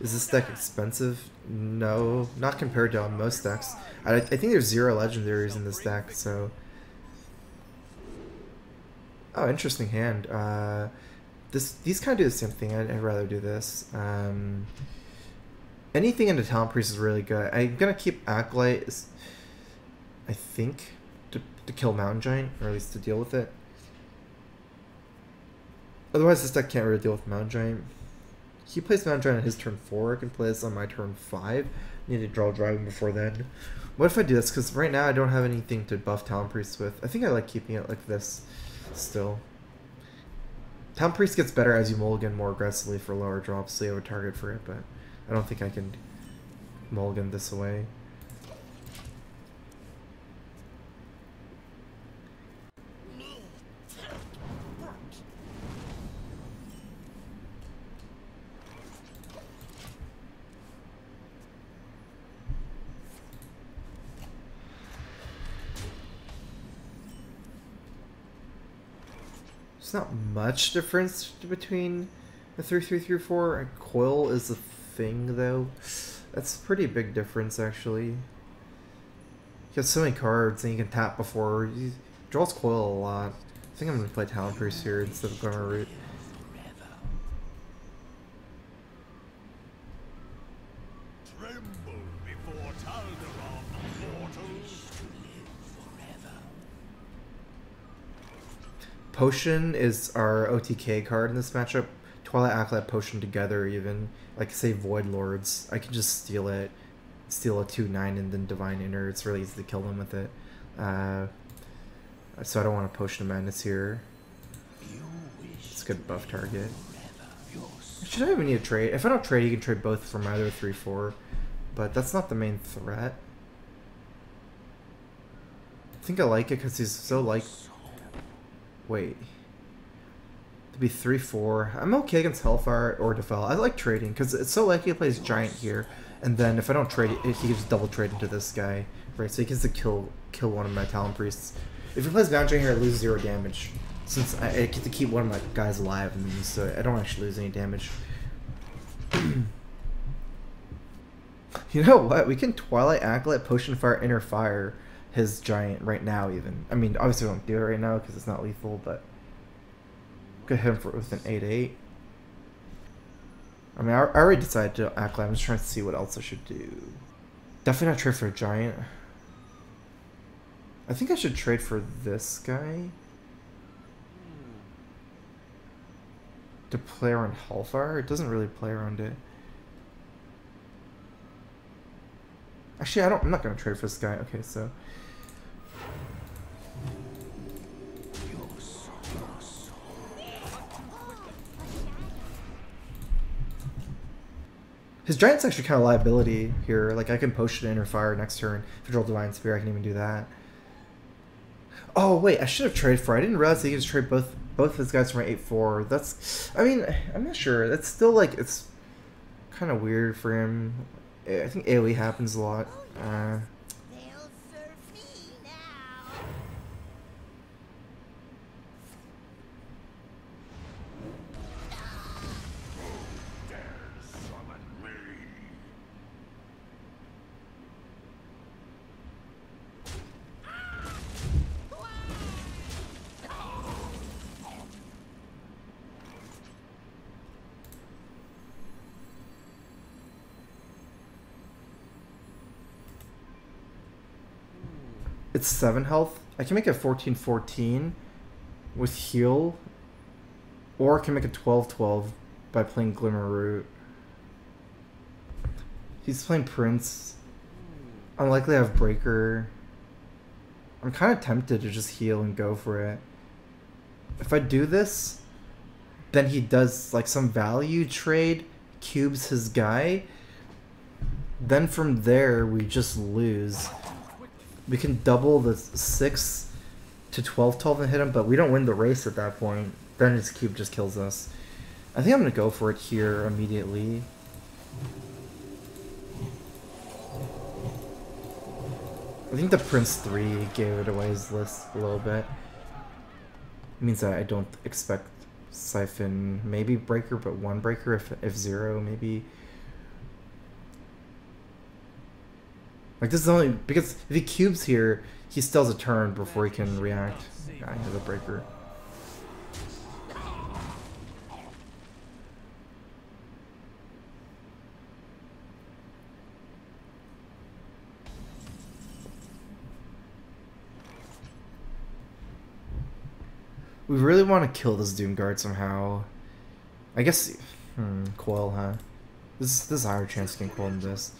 Is this deck expensive? No, not compared to most decks. I, I think there's zero legendaries in this deck, so... Oh, interesting hand. Uh, this These kind of do the same thing. I'd, I'd rather do this. Um, anything in the Talon Priest is really good. I'm going to keep Acolyte, I think, to, to kill Mountain Giant, or at least to deal with it. Otherwise, this deck can't really deal with Mountain Giant. He plays Giant on his turn 4, I can play this on my turn 5. Need to draw Dragon before then. What if I do this? Because right now I don't have anything to buff Talon Priest with. I think I like keeping it like this still. Talon Priest gets better as you mulligan more aggressively for lower drops, so you have a target for it, but I don't think I can mulligan this away. Much difference between the 3334 and Coil is the thing, though. That's a pretty big difference, actually. You have so many cards, and you can tap before. He draws Coil a lot. I think I'm going to play Talon Priest here instead of Glimmer Potion is our OTK card in this matchup. Twilight Acolyte Potion together even. Like say Void Lords. I can just steal it. Steal a 2-9 and then Divine Inner. It's really easy to kill them with it. Uh, so I don't want a Potion of Madness here. It's a good buff target. Should I even need a trade? If I don't trade, you can trade both from either 3-4. But that's not the main threat. I think I like it because he's so like Wait. To be 3-4. I'm okay against Hellfire or Defile. I like trading, because it's so likely he plays Giant here. And then if I don't trade, he gives double trade into this guy. Right, so he gets to kill kill one of my Talon Priests. If he plays Giant here, I lose zero damage. Since I, I, get to keep one of my guys alive, and so I don't actually lose any damage. you know what? We can Twilight Acolyte, Potion Fire, Inner Fire his giant right now even. I mean, obviously we won't do it right now because it's not lethal, but hit him for with an 8-8. I mean, I, I already decided to act like I'm just trying to see what else I should do. Definitely not trade for a giant. I think I should trade for this guy. To play around Hellfire? It doesn't really play around it. Actually, I don't. I'm not gonna trade for this guy. Okay, so His Giant's actually kind of liability here. Like, I can potion Inner Fire next turn. If I draw Divine Spear, I can even do that. Oh, wait, I should have traded for I didn't realize he could just trade both both of his guys for my 8-4. That's... I mean, I'm not sure. That's still, like, it's kind of weird for him. I think AoE happens a lot. Uh, 7 health. I can make it 14-14 with heal. Or I can make it 12-12 by playing Glimmerroot. He's playing Prince. Unlikely I have Breaker. I'm kind of tempted to just heal and go for it. If I do this, then he does like some value trade, cubes his guy. Then from there, we just lose we can double the 6 to 12 12 and hit him, but we don't win the race at that point. Then his cube just kills us. I think I'm to go for it here immediately. I think the Prince 3 gave it away his list a little bit. It means that I don't expect Siphon, maybe breaker, but one breaker if if zero, maybe. Like this is only because if he cubes here, he still has a turn before he can react. I have a breaker. We really want to kill this Doom Guard somehow. I guess, hmm, coil, huh? This, this is a higher chance to get coil than this.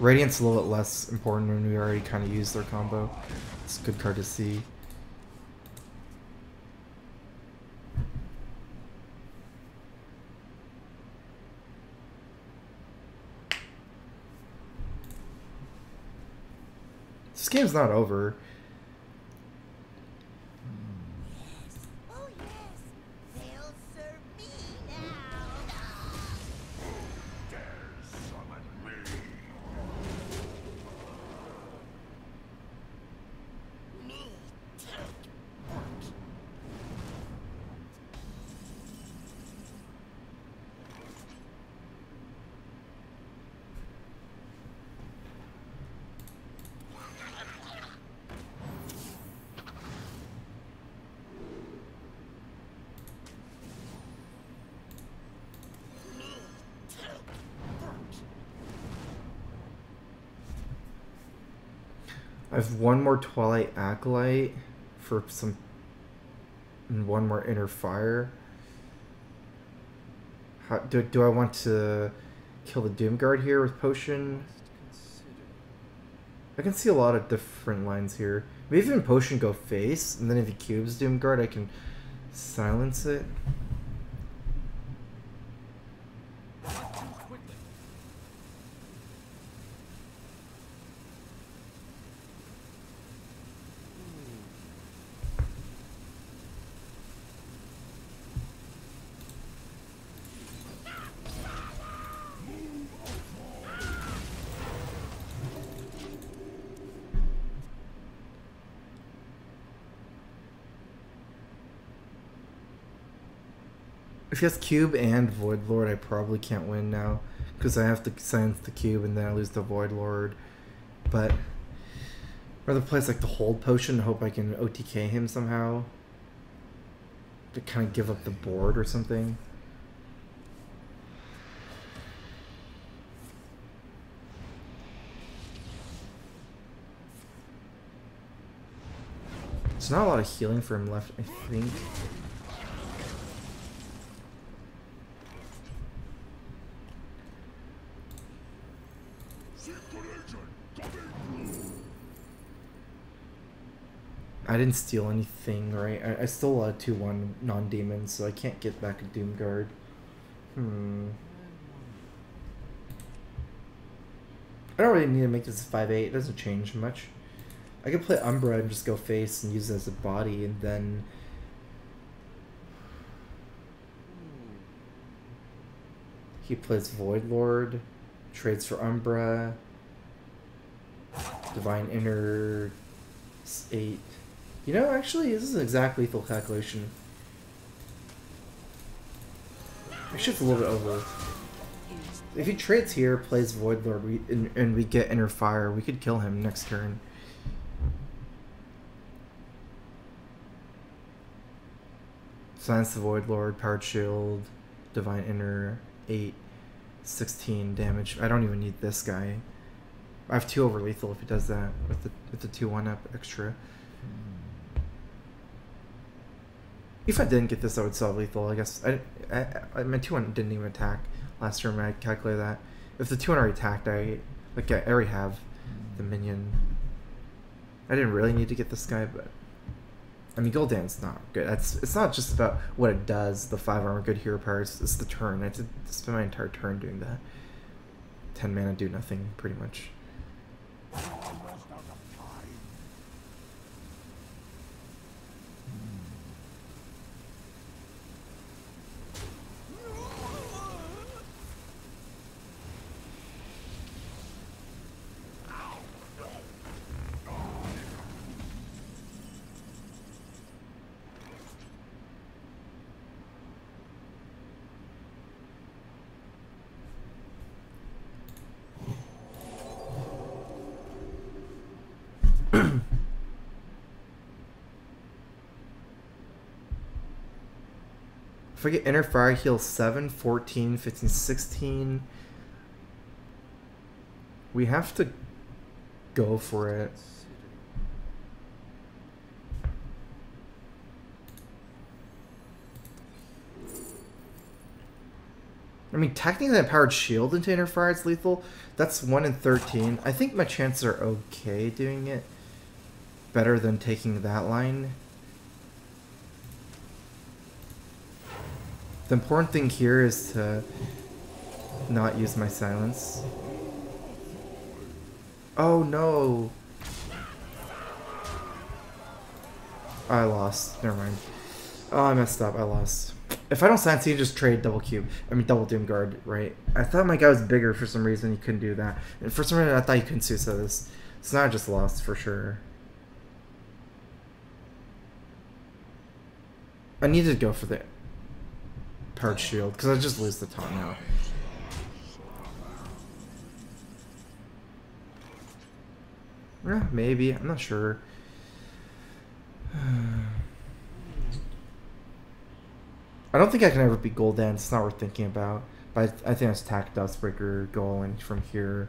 Radiant's a little bit less important when we already kind of used their combo. It's a good card to see. This game's not over. I have one more Twilight Acolyte for some... And one more Inner Fire. How, do, do I want to kill the Doom Guard here with Potion? I can see a lot of different lines here. Maybe even Potion go face, and then if he cubes Doom Guard, I can silence it. If he has cube and Void Lord, I probably can't win now. Because I have to silence the cube and then I lose the Void Lord. But rather play like the hold potion and hope I can OTK him somehow. To kind of give up the board or something. There's not a lot of healing for him left, I think. I didn't steal anything, right? I, I stole a 2-1 non-demon, so I can't get back a Doom Guard. Hmm. I don't really need to make this 5-8, it doesn't change much. I could play Umbra and just go face and use it as a body, and then... He plays Void Lord, trades for Umbra, Divine Inner, 8. You know, actually, this is an exact lethal calculation. Actually, it's a little bit over. If he trades here, plays Void Lord, we, and, and we get Inner Fire, we could kill him next turn. Silence the Void Lord, Powered Shield, Divine Inner, 8, 16 damage. I don't even need this guy. I have 2 over lethal if he does that with the with the 2 1 up extra. If I didn't get this, I would sell lethal. I guess I, I, I my two one didn't even attack last turn. I calculated that. If the two one attacked, I like I already have the minion. I didn't really need to get this guy, but I mean Gul'dan's not good. That's it's not just about what it does. The five armor good hero powers. It's, it's the turn. I to spend my entire turn doing that. Ten mana do nothing pretty much. If I get inner fire heal 7, 14, 15, 16, we have to go for it. I mean, technically, I powered shield into inner fire. It's lethal. That's 1 in 13. I think my chances are okay doing it. Better than taking that line. The important thing here is to not use my silence. Oh no! I lost. Never mind. Oh, I messed up. I lost. If I don't silence, you just trade double cube. I mean, double doom guard, right? I thought my guy was bigger for some reason. He couldn't do that. And for some reason, I thought he couldn't Susa this. So now I just lost for sure. I needed to go for the powered shield because I just lose the taunt now. Yeah, maybe. I'm not sure. I don't think I can ever beat Gul'dan. It's not worth thinking about. But I, think it's Tack Duskbreaker going from here.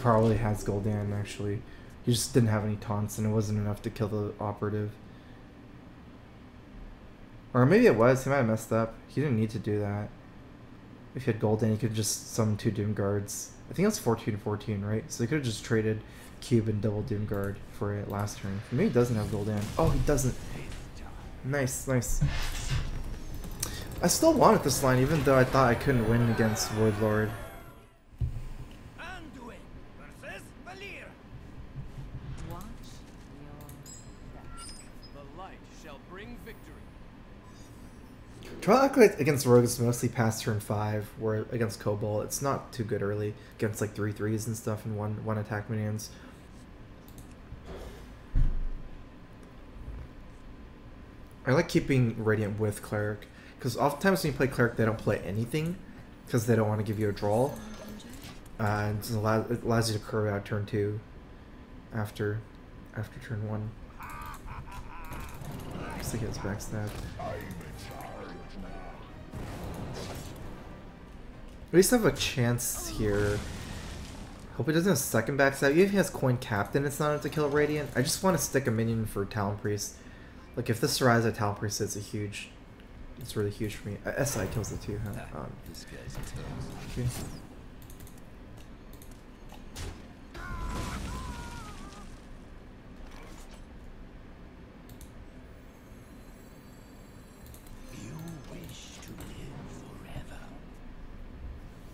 Probably has Gul'dan actually. He just didn't have any taunts and it wasn't enough to kill the operative. Or maybe it was, he might have messed up. He didn't need to do that. If he had Gul'dan, he could just summon two Doom Guards. I think was 14 14, right? So he could have just traded Cube and double Doom Guard for it last turn. Maybe he doesn't have Gul'dan. Oh, he doesn't. Nice, nice. I still wanted this line, even though I thought I couldn't win against Void Lord. Twilight Acolyte against Rogue is mostly past turn 5, where against Cobalt, it's not too good early against like 3 3s and stuff and one, one attack minions. I like keeping Radiant with Cleric, because oftentimes when you play Cleric, they don't play anything, because they don't want to give you a draw. Uh, and it allows, it allows you to curve out turn 2 after after turn 1. Looks like it's backstab. At least have a chance here. Hope he doesn't have second backstab. Even if he has coin captain, it's not enough to kill Radiant. I just want to stick a minion for Talon Priest. Like if this survives at Talon Priest, it's a huge. It's really huge for me. Uh, SI kills it too, huh? Um, okay.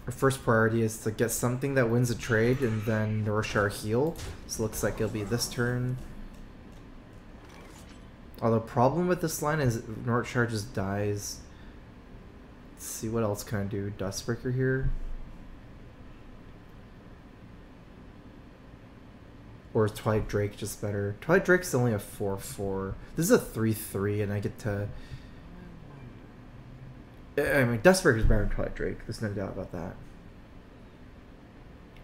Our first priority is to get something that wins a trade and then Northshire heal. So looks like it'll be this turn. Although the problem with this line is Northshire just dies. Let's see what else can I do. Duskbreaker here. Or is Twilight Drake just better? Twilight Drake's only a 4-4. This is a 3-3 and I get to I mean, is better than Twilight Drake. There's no doubt about that.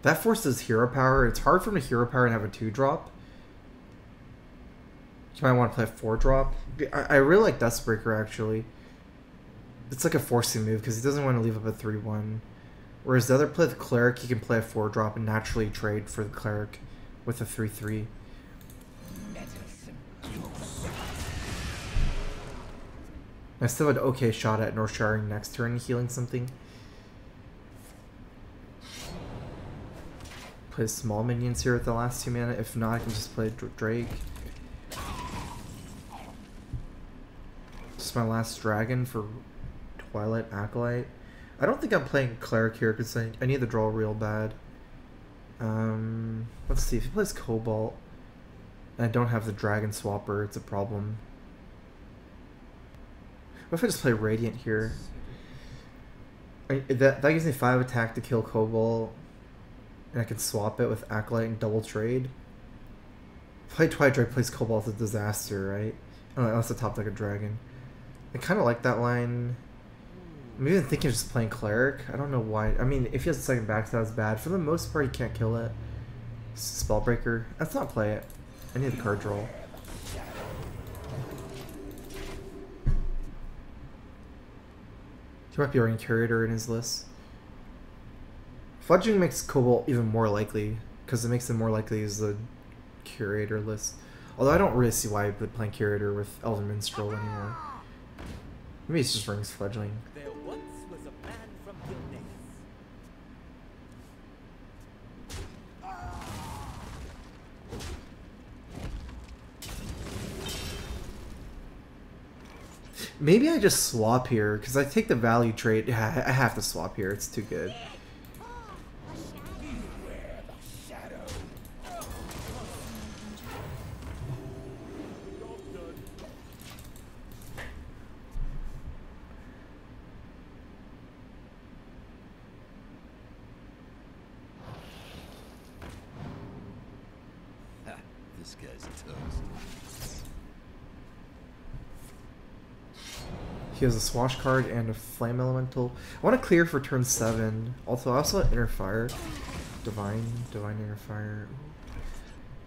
That forces hero power. It's hard for him to hero power and have a two drop. You might want to play a four drop. I, I really like Duskbreaker actually. It's like a forcing move because he doesn't want to leave up a three one. Whereas the other play the cleric, he can play a four drop and naturally trade for the cleric with a three three. I still had okay shot at North Northshire next turn healing something. Play small minions here at the last two mana. If not, I can just play Drake. Just my last dragon for Twilight Acolyte. I don't think I'm playing Cleric here because I, I need the draw real bad. Um, let's see, if he plays Cobalt, and I don't have the Dragon Swapper, it's a problem. What if I just play Radiant here? I, that, that gives me 5 attack to kill Cobalt. And I can swap it with Acolyte and double trade. Play Twilight Drake plays Cobalt a disaster, right? Unless I top like a dragon. I kind of like that line. I'm even thinking of just playing cleric. I don't know why. I mean, if he has a second backstab, that's bad. For the most part, he can't kill it. Spellbreaker. Let's not play it. I need the card draw. He might be running Curator in his list. Fudging makes Cobalt even more likely, because it makes it more likely as the Curator list. Although I don't really see why I'd playing Curator with Elven Minstrel anymore. Maybe it's just rings Fledgling. Maybe I just swap here, because I take the value trade. Yeah, I have to swap here. It's too good. This guy's toast. He has a swash card and a flame elemental. I want to clear for turn seven. Also, I also want inner fire, divine, divine inner fire.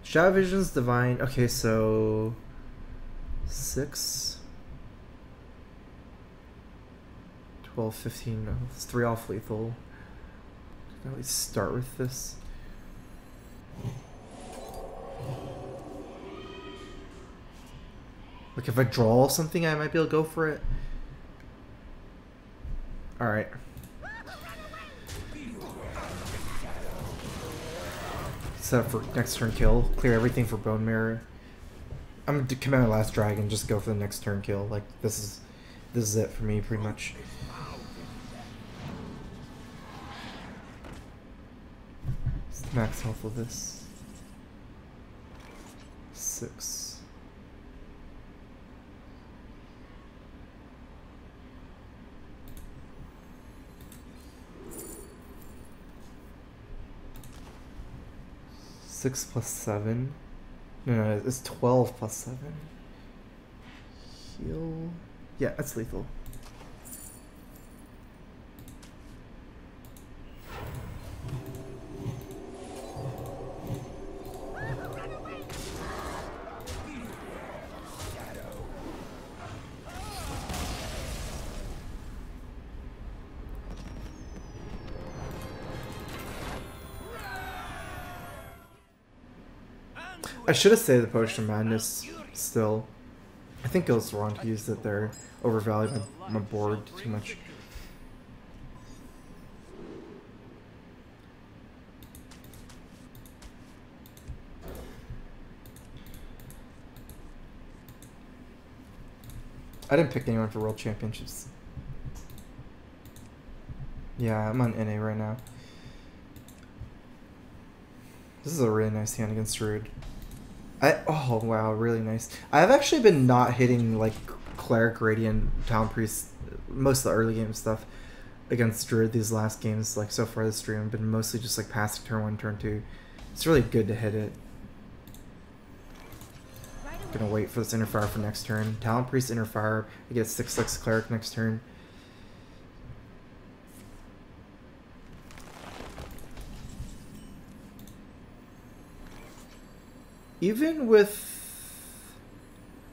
Shadow visions, divine. Okay, so six, 12, 15. No, it's three off lethal. Can at least start with this. Like if I draw something, I might be able to go for it. Alright. Set up for next turn kill. Clear everything for Bone Mirror. I'm gonna command my last dragon, just go for the next turn kill. Like this is this is it for me pretty much. Max health with this. Six. Six plus seven. No, no, it's twelve plus seven. Heal. Yeah, that's lethal. Should have saved the Potion of Madness still. I think it was wrong to use it there. Overvalued my, my board too much. I didn't pick anyone for World Championships. Yeah, I'm on NA right now. This is a really nice hand against Druid. I oh wow, really nice. I've actually been not hitting like cleric, radiant, talon priest, most of the early game stuff against Druid these last games. Like so far this stream, been mostly just like passing turn one, turn two. It's really good to hit it. Gonna wait for this inner fire for next turn. Talon priest inner fire. I get six six cleric next turn. Even with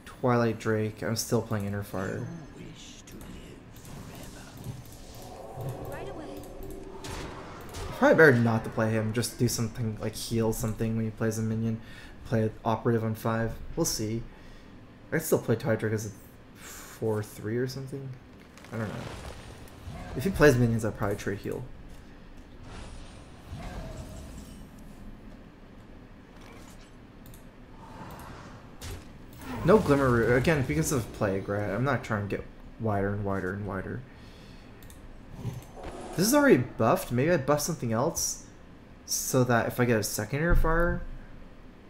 Twilight Drake, I'm still playing Inner Fire. Wish to live forever. Right away. Probably better not to play him. Just do something like heal something when he plays a minion. Play operative on five. We'll see. I could still play Twilight Drake as a four three or something. I don't know. If he plays minions, I'd probably trade heal. No Glimmer. Again, because of Plague, right? I'm not trying to get wider and wider and wider. This is already buffed. Maybe I buff something else so that if I get a second air fire,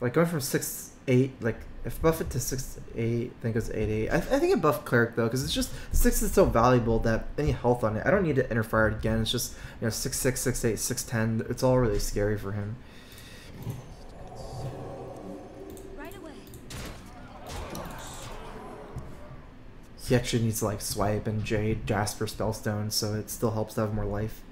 like going from 6 8, like if buff it to 6 8, then goes 8 8. I, I think I buff Cleric though, because it's just 6 is so valuable that any health on it, I don't need to enter fire again. It's just, you know, 6 6, 6 8, 6 10. It's all really scary for him. He actually needs to like swipe and Jade Jasper Spellstone, so it still helps to have more life.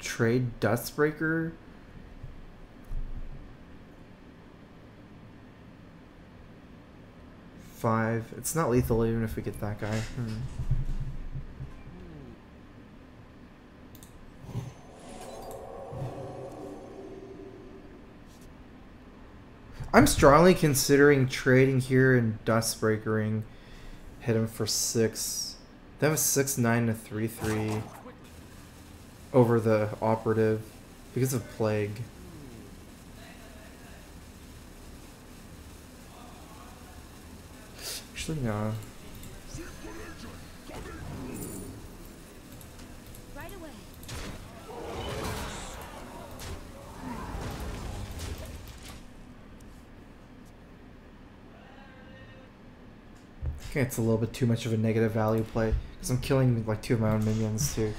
Trade Duskbreaker. Five. It's not lethal even if we get that guy. Hmm. I'm strongly considering trading here and Duskbreakering. Hit him for six. They have a six nine to three three over the operative because of plague. No. Right away. I think it's a little bit too much of a negative value play because I'm killing like two of my own minions too.